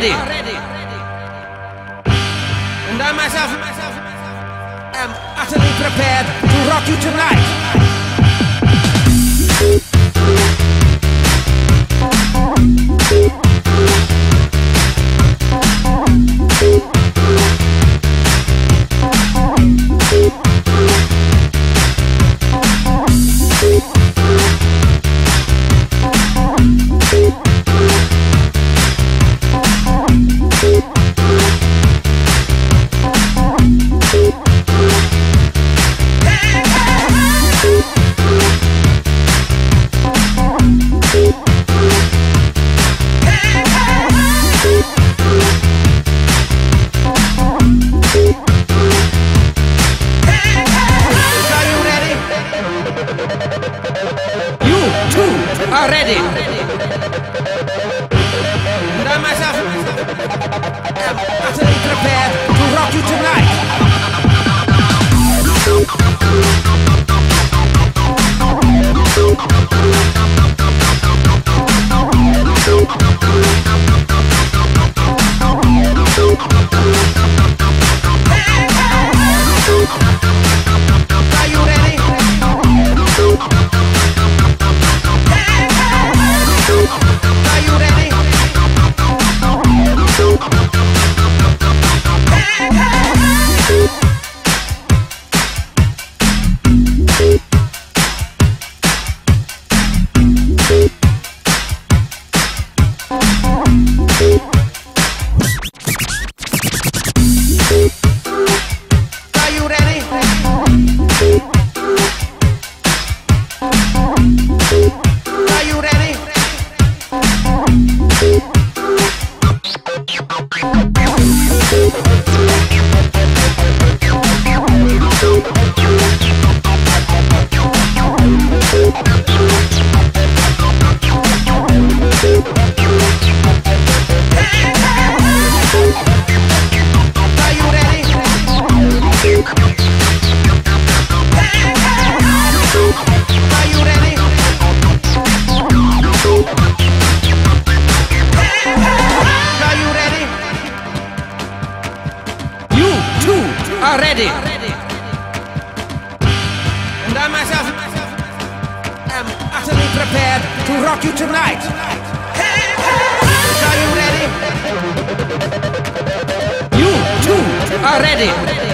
ready. And I myself am utterly prepared to rock you tonight. Yeah. Are ready. And I myself am utterly prepared to rock you tonight. Are you ready? You too are ready.